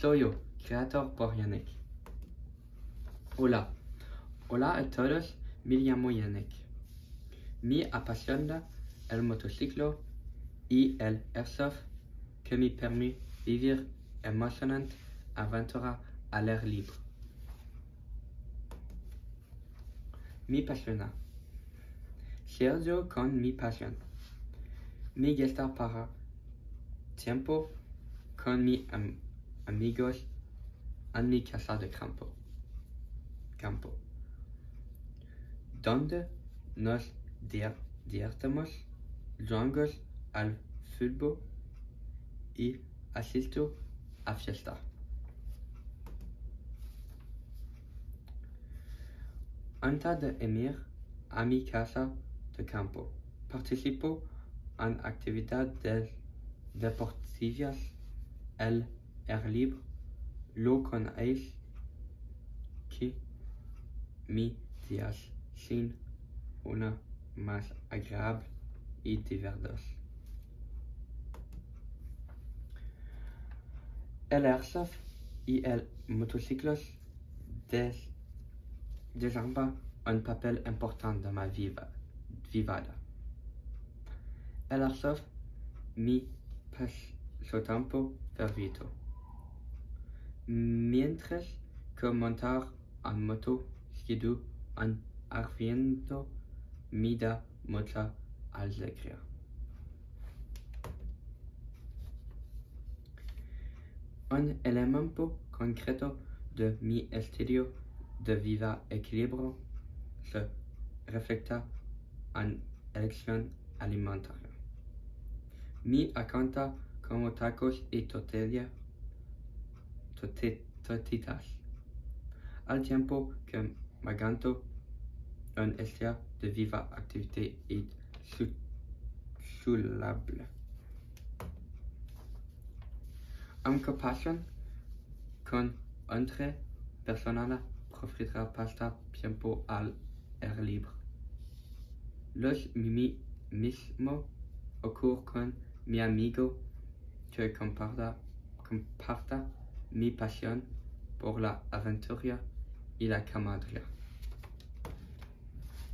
Soy yo, creador por Yannick. Hola. Hola a todos, me llamo Yannick. Me apasiona el motociclo y el airsoft que me permite vivir emocionante aventura al air libre. Mi pasión. Sergio con mi pasión. Mi gusta para tiempo con am- amigos en mi casa de campo. campo. Donde nos divertimos, jugamos al fútbol y asisto a fiesta. Antes de ir a mi casa de campo, participo en actividades deportivas al air libre, lo con es que mi días sin una más agradable y divertidos. El airsoft y el motociclos des, un papel importante en mi vida. vida. El airsoft mi pasatiempo favorito. Mientras que montar en moto skidoo en arviento me da mucha alegría. Un elemento concreto de mi estilo de vida equilibrio se refleja en elección alimentaria. Mi encanta como tacos y tortilla, tortitas. Al tiempo que encanta un estilo de vida activité y saludable. En comparación con entre personas prefiero pasar tiempo al aire libre. Los mi mismo ocurre con mi amigo que comparta, comparta mi pasión por la aventura y la camaradería.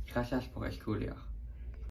Gracias por escuchar.